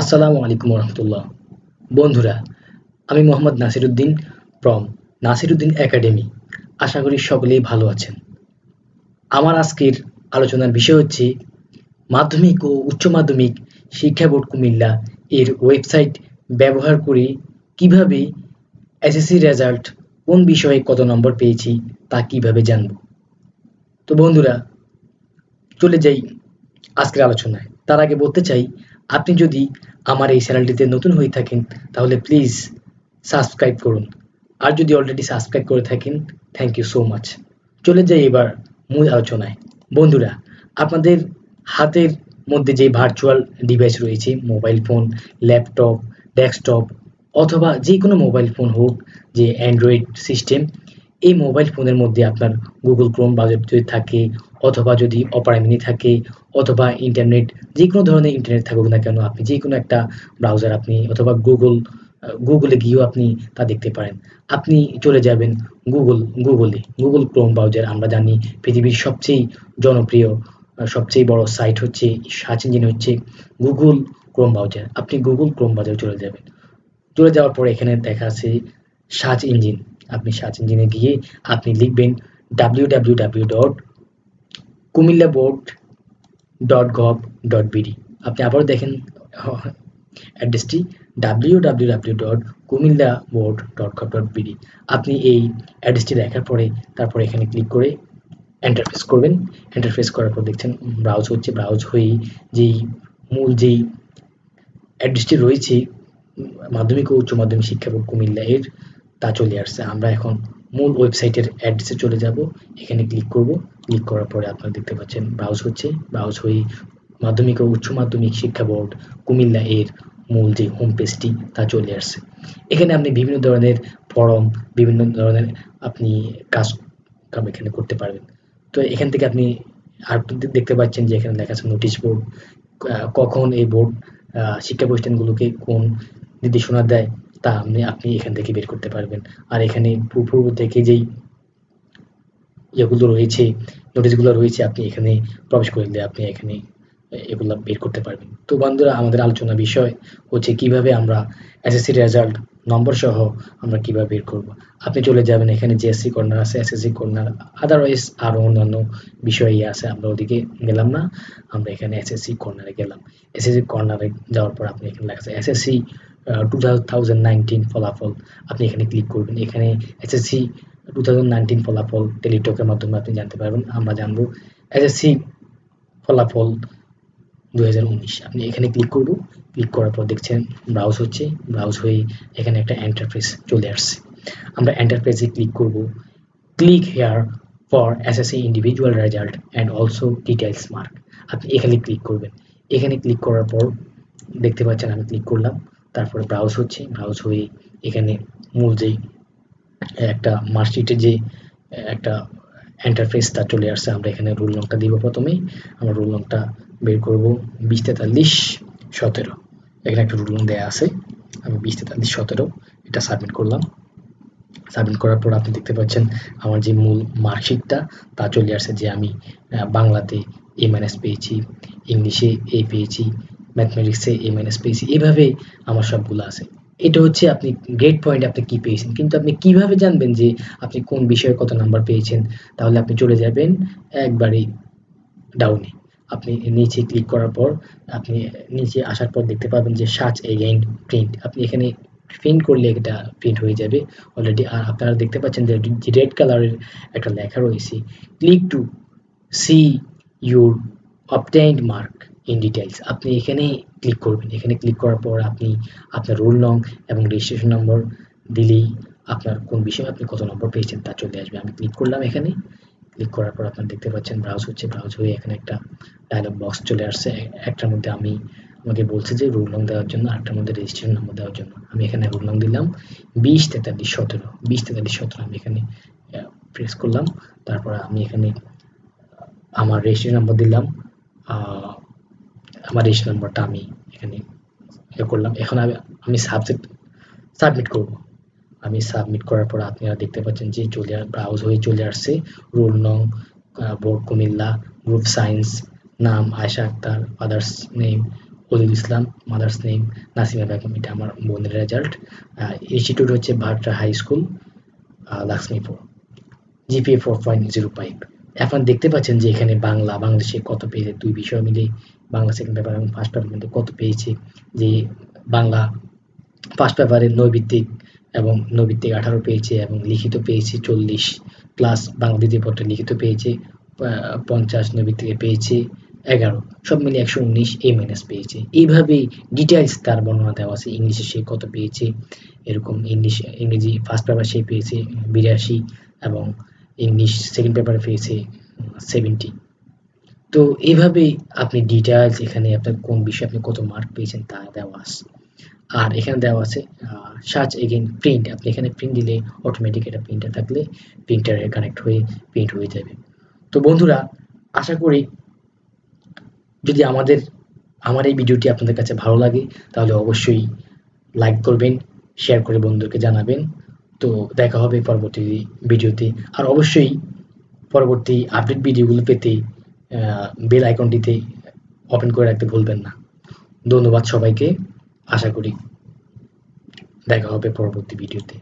আসসালামু আলাইকুম রহমতুল্লাহ বন্ধুরা, আমি মোহাম্মদ নাসিরুদ্দিন ফ্রম নাসিরুদ্দিন একাডেমি। আশা করি সকলেই ভালো আছেন। আমার আজকের আলোচনার বিষয় হচ্ছে মাধ্যমিক ও উচ্চ মাধ্যমিক শিক্ষা বোর্ড কুমিল্লা এর ওয়েবসাইট ব্যবহার করে কীভাবে এসএসসি রেজাল্ট কোন বিষয়ে কত নম্বর পেয়েছি তা কীভাবে জানব। তো বন্ধুরা, চলে যাই আজকের আলোচনায়। তার আগে বলতে চাই আপনি যদি আমার এই চ্যানেলটিতে নতুন হয়ে থাকেন, তাহলে প্লিজ সাবস্ক্রাইব করুন। আর যদি অলরেডি সাবস্ক্রাইব করে থাকেন থ্যাংক ইউ সো মাচ চলে যাই এবার মূল আলোচনায়। বন্ধুরা, আপনাদের হাতের মধ্যে যে ভার্চুয়াল ডিভাইস রয়েছে মোবাইল ফোন ল্যাপটপ ডেস্কটপ অথবা যে কোনো মোবাইল ফোন হোক, যে অ্যান্ড্রয়েড সিস্টেম এই মোবাইল ফোনের মধ্যে আপনার গুগল ক্রোম ব্রাউজার যদি থাকে, অথবা যদি অপারা মিনি থাকে অথবা ইন্টারনেট যে কোনো ধরনের ইন্টারনেট থাকুক না কেন, আপনি যে কোনো একটা ব্রাউজার আপনি অথবা গুগল গুগলে গিয়েও আপনি তা দেখতে পারেন। আপনি চলে যাবেন গুগল গুগলে গুগল ক্রোম ব্রাউজার আমরা জানি পৃথিবীর সবচেয়ে জনপ্রিয়, সবচেয়ে বড় সাইট হচ্ছে সার্চ ইঞ্জিন হচ্ছে গুগল ক্রোম ব্রাউজার আপনি গুগল ক্রোম ব্রাউজার চলে যাবেন। চলে যাওয়ার পর এখানে দেখা আছে সার্চ ইঞ্জিন আপনি সার্চ ইঞ্জিনে গিয়ে আপনি লিখবেন W W W dot Comilla board dot gov dot BD আপনি আবার দেখেন, অ্যাড্রেসটি W W W dot Comilla board dot gov dot BD আপনি এই অ্যাড্রেসটি দেখার পরে তারপরে এখানে ক্লিক করে এন্টারফেস করবেন। এন্টারফেস করার পর দেখছেন ব্রাউজ হচ্ছে ব্রাউজ হয়েই যেই মূল যেই অ্যাড্রেসটি রয়েছে, মাধ্যমিক ও উচ্চ মাধ্যমিক শিক্ষা বোর্ড কুমিল্লা এর তা চলে আসছে। আমরা এখন মূল ওয়েবসাইটের অ্যাড্রেসে চলে যাব। এখানে ক্লিক করব। ক্লিক করার পরে আপনারা দেখতে পাচ্ছেন ব্রাউজ হচ্ছে। ব্রাউজ হয়ে মাধ্যমিক ও উচ্চ মাধ্যমিক শিক্ষা বোর্ড কুমিল্লা এর মূল যে হোম পেজটি তা চলে আসছে। এখানে আপনি বিভিন্ন ধরনের ফর্ম বিভিন্ন ধরনের আপনি কাজ কাম এখানে করতে পারবেন। তো এখান থেকে আপনি আর দেখতে পাচ্ছেন যে এখানে লেখা আছে নোটিশ বোর্ড কখন এই বোর্ড শিক্ষা প্রতিষ্ঠানগুলোকে কোন নির্দেশনা দেয়? তা আপনি আপনি এখান থেকে বের করতে পারবেন। আর এখানে পূর্ব থেকে যেই ইয়েগুলো রয়েছে নোটিশগুলো রয়েছে, আপনি এখানে প্রবেশ করে দিলে আপনি এখানে এগুলো বের করতে পারবেন। তো বন্ধুরা, আমাদের আলোচনা বিষয় হচ্ছে কীভাবে আমরা এসএসসি রেজাল্ট নম্বর সহ আমরা কীভাবে বের করব। আপনি চলে যাবেন এখানে জিএসসি কর্নার আছে এসএসসি কর্নার আদারওয়াইজ আরও অন্যান্য বিষয় আছে, আমরা ওদিকে গেলাম না, আমরা এখানে এসএসসি কর্নারে গেলাম। এসএসসি কর্নারে যাওয়ার পর আপনি এখানে লেখা আছে এসএসসি টু থাউজেন্ড নাইনটিন ফলাফল আপনি এখানে ক্লিক করবেন। এখানে এসএসসি টু থাউজেন্ড নাইনটিন ফলাফল টেলিটকের মাধ্যমে আপনি জানতে পারবেন। আমরা জানব এসএসসি ফলাফল দু হাজার উনিশ। আপনি এখানে ক্লিক করব ক্লিক করার পর দেখছেন ব্রাউজ হচ্ছে। ব্রাউজ হয়ে এখানে একটা এন্টারপ্রেস চলে আসছে। আমরা এন্টারপ্রাইজে ক্লিক করব। Click here for SSC individual result and also details mark আপনি এখানে ক্লিক করবেন। এখানে ক্লিক করার পর দেখতে পাচ্ছেন আমি ক্লিক করলাম। তারপরে ব্রাউজ হচ্ছে ব্রাউজ হয়ে এখানে মূল যেই, একটা মার্কশিটের যে, একটা এন্টারফেসটা চলে আসছে, আমরা এখানে রুল নংটা দিব প্রথমেই আমরা রুল নংটা বের করব বিশ তেতাল্লিশ সতেরো। এখানে একটা রুল নং দেওয়া আছে, আমি বিশ তেতাল্লিশ সতেরো, এটা সাবমিট করলাম। সাবমিট করার পর আপনি দেখতে পাচ্ছেন আমার যে মূল মার্কশিটটা, তা চলে আসছে যে আমি বাংলাতে এ মাইনাস পেয়েছি, ইংলিশে এ পেয়েছি ম্যাথমেটিক্সে এ মাইনাস পেয়েছি এভাবে আমার সবগুলো আছে। এটা হচ্ছে আপনি গ্রেড পয়েন্ট আপনি কি পেয়েছেন? কিন্তু আপনি কীভাবে জানবেন যে আপনি কোন বিষয়ে কত নাম্বার পেয়েছেন? তাহলে আপনি চলে যাবেন একবারে ডাউনে আপনি নিচে ক্লিক করার পর, আপনি নিচে আসার পর দেখতে পাবেন যে সার্চ এগেইন প্রিন্ট আপনি এখানে প্রিন্ট করলে এটা প্রিন্ট হয়ে যাবে। অলরেডি আর আপনারা দেখতে পাচ্ছেন যে রেড কালারের একটা লেখা রয়েছে। Click to see your obtained mark in details আপনি এখানে ক্লিক করবেন। এখানে ক্লিক করার পর আপনি আপনার রোল নং এবং রেজিস্ট্রেশন নম্বর দিলেই আপনার কোন বিষয়ে আপনি কত নম্বর পেয়েছেন তা চলে আসবে। আমি ক্লিক করলাম এখানে। ক্লিক করার পর আপনারা দেখতে পাচ্ছেন ব্রাউজ হচ্ছে ব্রাউজ হয়ে এখানে একটা ডায়লগ বক্স চলে আসছে। একটার মধ্যে আমি আমাকে বলছে যে রোল নং দেওয়ার জন্য, আরেকটার মধ্যে রেজিস্ট্রেশন নম্বর দেওয়ার জন্য। আমি এখানে রোল নং দিলাম। বিশ, তেতাল্লিশ, সতেরো। বিশ, তেতাল্লিশ, সতেরো আমি এখানে প্রেস করলাম। তারপর আমি এখানে, আমার রেজিস্ট্রেশন নম্বর দিলাম। আমার রেজিস্ট্রেশন নম্বরটা আমি এখানে ইয়ে করলাম। এখন আমি আমি সাবজেক্ট সাবমিট করব। আমি সাবমিট করার পর আপনারা দেখতে পাচ্ছেন যে চলে ব্রাউজ হয়ে চলে আসছে। রোল নং বোর্ড কুমিল্লা গ্রুপ সায়েন্স নাম Ayesha Akter father's name Alil Islam mother's name Nasima Begum, এটা আমার বোনের রেজাল্ট ইনস্টিটিউট হচ্ছে Bhatra high school Lakshmipur GPA four point zero five এখন দেখতে পাচ্ছেন যে এখানে বাংলা, বাংলাদেশে কত পেয়েছে দুই বিষয় মিলে, বাংলা সেকেন্ড পেপার এবং ফার্স্ট পেপার মধ্যে কত পেয়েছে যে বাংলা ফার্স্ট পেপারে নৈবিত্তিক এবং নৈবিত্তিক আঠারো পেয়েছে এবং লিখিত পেয়েছে চল্লিশ প্লাস বাংলা দ্বিতীয় পত্রে লিখিত পেয়েছে পঞ্চাশ, নৈবিত্তিকে পেয়েছে এগারো। সব মিলে একশো উনিশ এ মাইনাস পেয়েছে। এইভাবেই ডিটেলস তার বর্ণনা দেওয়া আছে। ইংলিশে সে কত পেয়েছে, এরকম ইংলিশ, ইংরেজি ফার্স্ট পেপার সে পেয়েছে বিরাশি এবং ইংলিশ সেকেন্ড পেপারে পেয়েছে সেভেন্টি তো এইভাবেই আপনি ডিটেলস এখানে আপনার কোন বিষয়ে আপনি কত মার্ক পেয়েছেন তা দেওয়া আছে। আর এখানে দেওয়া আছে সার্চ এগেন প্রিন্ট আপনি এখানে প্রিন্ট দিলে অটোমেটিক এটা প্রিন্টার থাকলে প্রিন্টারে কানেক্ট হয়ে প্রিন্ট হয়ে যাবে। তো বন্ধুরা, আশা করি যদি আমাদের, আমার এই ভিডিওটি আপনাদের কাছে ভালো লাগে, তাহলে অবশ্যই লাইক করবেন শেয়ার করে বন্ধুকে জানাবেন। তো দেখা হবে পরবর্তী ভিডিওতে। আর অবশ্যই পরবর্তী আপডেট ভিডিওগুলো পেতে বেল আইকনটিতে ওপেন করে রাখতে ভুলবেন না। ধন্যবাদ সবাইকে। আশা করি দেখা হবে পরবর্তী ভিডিওতে।